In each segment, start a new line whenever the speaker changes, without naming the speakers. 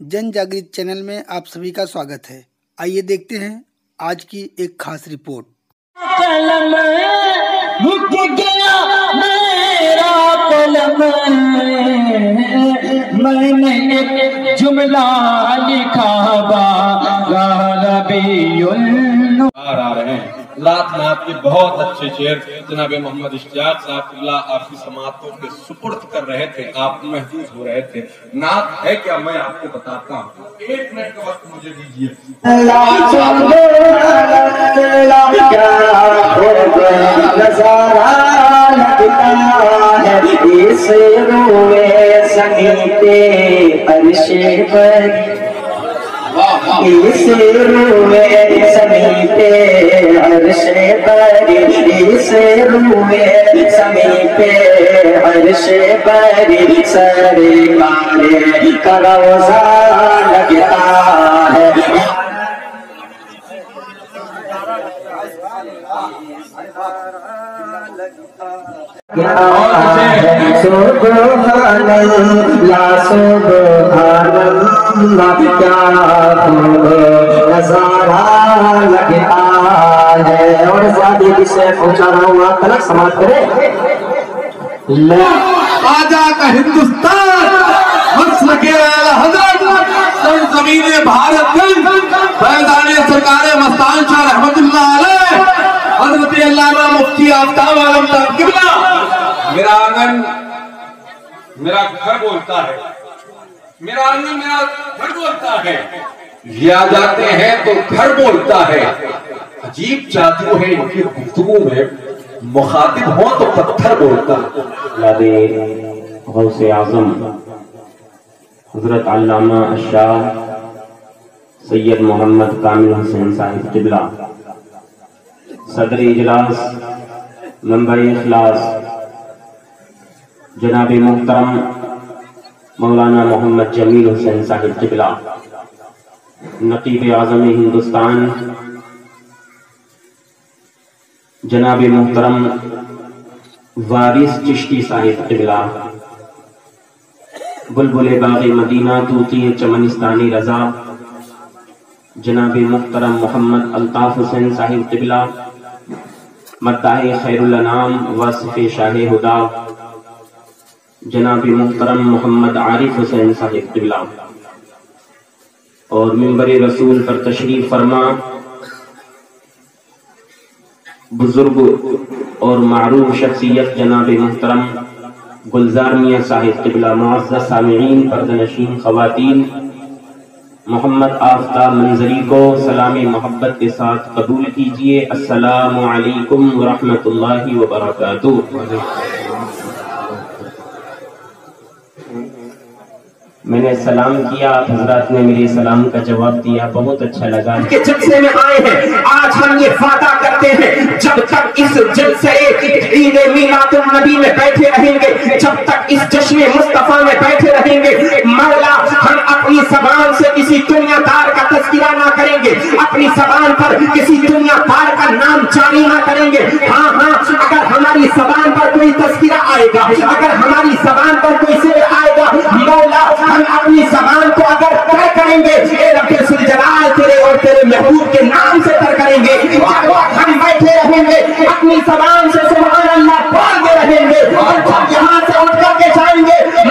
جن جاگرت
چینل میں آپ سبھی کا سواگت ہے۔ آئیے دیکھتے ہیں
آج کی ایک خاص رپورٹ۔ میں نے جملہ لکھا آ رہے ہیں۔ لات لات کے بہت اچھے شعر جناب محمد اشتیاق صاحب اللہ آپ کی سماعتوں کے سپرد کر رہے تھے آپ محفوظ ہو رہے تھے نات ہے
کیا میں آپ کو بتاتا
ہوں ایک منٹ کا وقت مجھے دیجیے اس روئے سنگیتے عرش پر اس رو میں سمیتے عرش اس رو میں سمیتے عرش باری سر پارے کا روزہ لگتا ہے سبحان اللہ سبحان اللہ اللہ نظارہ ہے اور زیادہ کسے پہنچا رہا ہوں آپ آجا کا ہندوستان مصر کے اعلی حضرت سن زمین بھارت گنج
سرکار مستان شاہ رحمت اللہ علیہ، حضرت علامہ مفتی آفتاب والم صاحب میرا آنگن، میرا گھر بولتا ہے۔ میرا آنا میرا گھر بولتا ہے۔ لیا جاتے ہیں تو گھر بولتا ہے۔ عجیب جادو ہے ان کی گفتگو میں مخاطب ہو تو پتھر بولتا۔ یاد غوث اعظم حضرت علامہ شاہ سید محمد کامل حسین صاحب قبلہ صدر اجلاس ممبر اخلاص جناب محترم مولانا محمد جمیل حسین صاحب قبلہ۔ نقیب اعظم ہندوستان۔ جناب محترم وارث چشتی صاحب قبلہ۔ بلبل باغ مدینہ توتی چمنستانی رضا۔ جناب محترم محمد الطاف حسین صاحب قبلہ۔ مداح خیر الانام وصف شاہ ہدا۔ جناب محترم محمد عارف حسین صاحب قبلہ۔ اور ممبر رسول پر
تشریف فرما۔ بزرگ اور معروف شخصیت جناب محترم گلزار میاں صاحب قبلہ، معزز سامعین پردنشین خواتین، محمد آفتاب منظری کو سلام محبت کے ساتھ قبول کیجیے السلام علیکم ورحمۃ اللہ وبرکاتہ۔ میں نے سلام کیا آپ حضرات نے میری سلام کا جواب دیا، بہت اچھا لگا۔ کہ جلسے میں آئے ہیں، آج ہم یہ فاتح کرتے ہیں، جب تک اس جلسے عید میلاد النبی میں بیٹھے رہیں گے، جب تک اس جشن مصطفیٰ میں بیٹھے رہیں گے، مولا ہم اپنی زبان سے کسی دنیا دار کا تذکرہ نہ کریں گے، اپنی زبان پر کسی دنیا دار کا نام جاری نہ کریں گے۔ ہاں ہاں اگر ہماری زبان پر کوئی تذکرہ آئے گا، اگر ہماری زبان پر کوئی کریں گے اے رب جلال تیرے اور تیرے محبوب کے نام سے تر کریں گے۔ جب وقت ہم بیٹھے رہیں گے، اپنی سبان سے سبحان اللہ بولتے رہیں گے اور جب یہاں سے اٹھ کر کے جائیں گے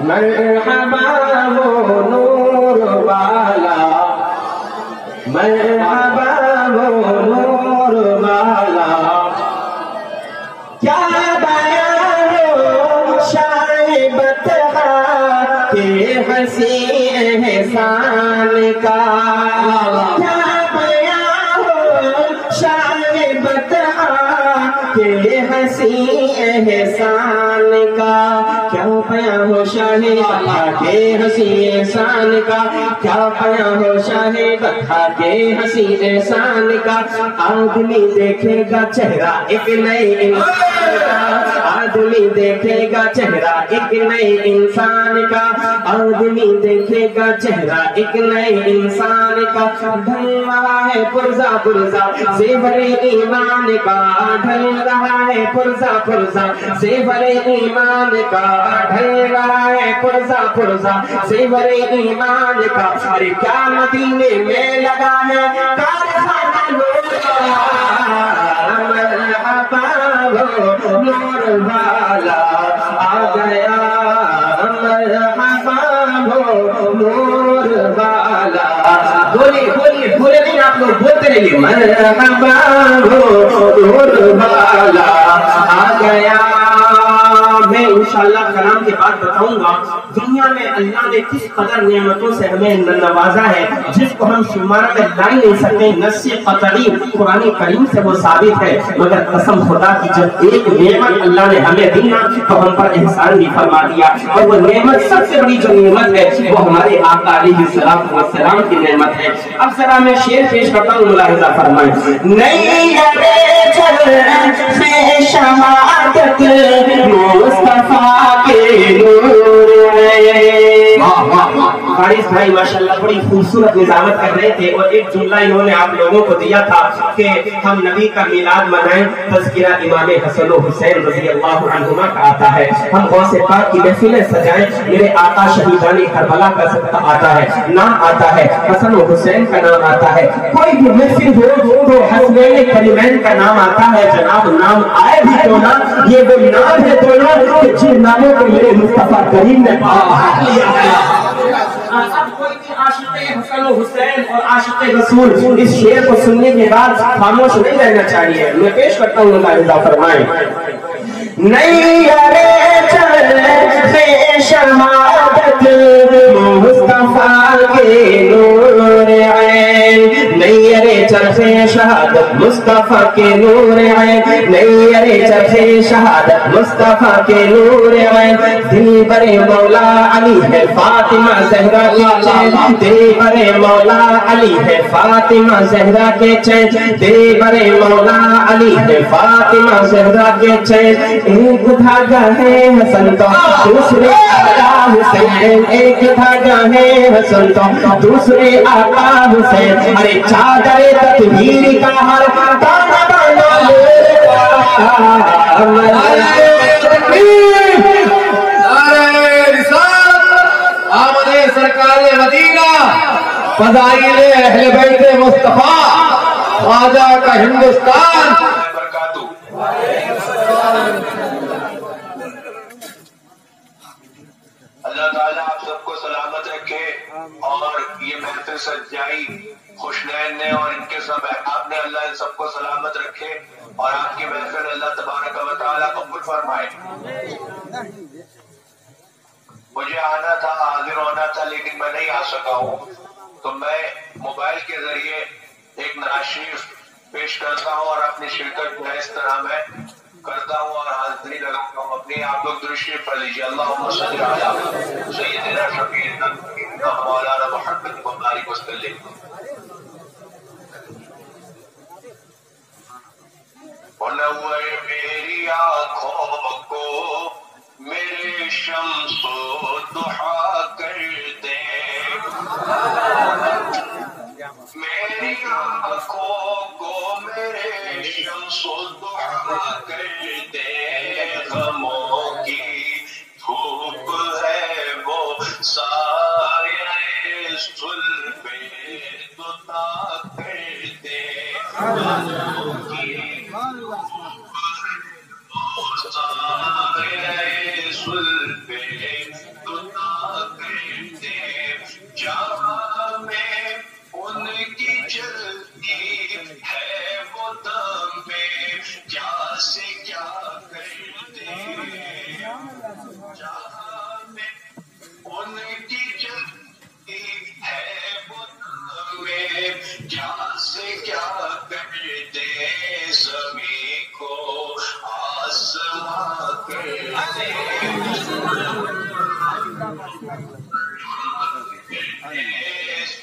مرحبا هو نور والا مرحبا هو نور والا کیا بیان ہو شائبت کہ حسین احسان کا ہنسی احسان کا، کیا پیا ہو شاہ کتھا کے ہنسی احسان کا؟ کیا پیا ہو شاہ کتھا کے ہنسی احسان کا؟ آدمی دیکھے گا چہرہ ایک نئے انسان کا۔ آدمی دیکھے گا چہرہ ایک نئے انسان کا آدمی دیکھے گا چہرہ ایک نئے انسان کا ڈھل رہا ہے پرزا پرزا زیور ایمان کا ڈھل رہا ہے پرزا پرزا زیور ایمان کا ڈھل رہا ہے پرزا پرزا زیور ایمان کا ارے کیا مدینے میں لگا ہے کارخانہ نور کا مرحبا گیا بولیے بولیے آپ لوگ بولتے رہیے مرحبا ہو نور والا آ گیا میں انشاءاللہ کلام کے بعد بتاؤں گا، دنیا میں اللہ نے کس قدر نعمتوں سے ہمیں نوازا ہے، جس کو ہم شمار میں لا نہیں سکتے نس قطری قرآن کریم سے وہ ثابت ہے۔ مگر قسم خدا کی، جب ایک نعمت اللہ نے ہمیں دی نا، تو ہم پر احسان بھی فرما دیا۔ اور وہ نعمت سب سے بڑی جو نعمت ہے، وہ ہمارے آقا علیہ السلام والسلام کی نعمت ہے۔ اب ذرا میں شعر پیش کرتا ہوں، ملاحظہ فرمائیں۔ نہیں سے شہادت مصطفیٰ کے نور ہے حارث بھائی، ماشاءاللہ بڑی خوبصورت نظامت کر رہے تھے اور ایک جملہ انہوں نے آپ لوگوں کو دیا تھا کہ ہم نبی کا میلاد منائیں، تذکرہ امام حسن و حسین رضی اللہ عنہما کا آتا ہے۔ ہم غوث پاک کی محفلیں سجائیں، میرے آقا شہیدانی کربلا کا سکتا آتا ہے، نام آتا ہے، حسن و حسین کا نام آتا ہے۔ کوئی بھی محفل ہو تو حسنین کریمین کا نام آتا ہے۔ جناب، نام آئے بھی تو نا یہ وہ نام ہے تو نا کہ جن ناموں کو میرے مصطفیٰ کریم نے پاک لیا ہے اب کوئی بھی عاشق حسن و حسین اور عاشق رسول اس شعر کو سننے کے بعد خاموش نہیں رہنا چاہیے۔ میں پیش کرتا ہوں اللہ رضا فرمائے۔ نہیں چل بے شہادت مصطفیٰ کے مصطفیٰ کے نور عین نہیں ارے چرخے شہادت، مصطفیٰ کے نور عین۔ دل برے مولا علی ہے فاطمہ زہرا کے چین۔ دل برے مولا علی ہے فاطمہ زہرا کے چین۔ دل برے مولا علی ہے فاطمہ زہرا کے چین۔ ایک دھاگا ہے حسن تو، دوسرے آقا حسین۔ ایک دھاگا ہے حسن تو، دوسرے آقا حسین۔ ارے چادر تطہیر کا ہر
فضائل اہل بیت مصطفیٰ خواجہ کا ہندوستان
اللہ تعالیٰ آپ سب کو سلامت رکھے اور یہ محفل سجائی خوشنین نے اور ان کے سب آپ نے اللہ ان سب کو سلامت رکھے اور آپ کی محفل اللہ تبارک و تعالیٰ قبول فرمائے۔ مجھے آنا تھا، حاضر ہونا تھا، لیکن میں نہیں آ سکا ہوں۔ تو میں موبائل کے ذریعے ایک ناشریف پیش کرتا ہوں اور اپنی شرکت میں اس طرح میں کرتا ہوں اور حاضری لگاتا ہوں۔ اپنی آپ لوگ درشی پڑھ لیجیے۔ اللہ صلی علی سیدنا شفیعنا مولانا محمد مبارک وسلم۔ منور میری آنکھوں کو، میرے شمس و دہا کر دے۔ میری آنکھوں کو، میرے شمس و دہا کر دے۔ کی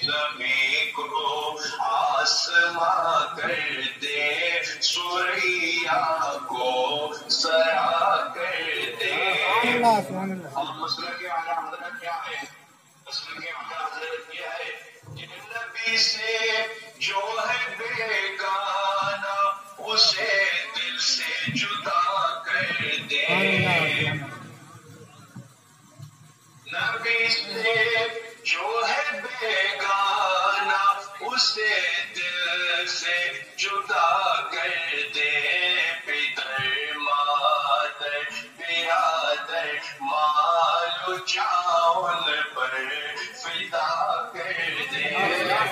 نبی کو سرا کر دے اور مسئلہ ہے مسئلہ کے اعلیٰ حضرت کیا سے جو ہے بیگانہ اسے دل سے جدا کر دے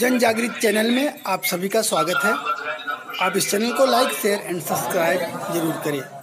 جن جاگرت چینل میں آپ سبھی کا سواگت ہے آپ اس چینل کو لائک شیئر اینڈ سبسکرائب ضرور کریں